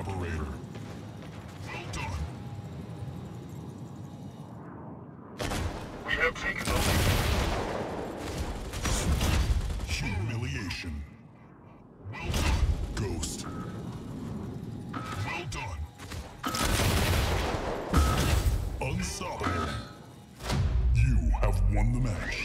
Operator. Well done. We have taken the lead. Humiliation. Well done. Ghost. Well done. Unstoppable. You have won the match.